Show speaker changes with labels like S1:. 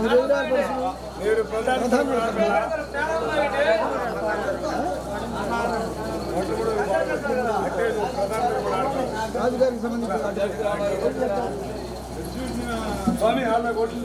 S1: మీరు రాజుగారికి సంబంధించిన
S2: స్వామి ఆమె ఓట్లు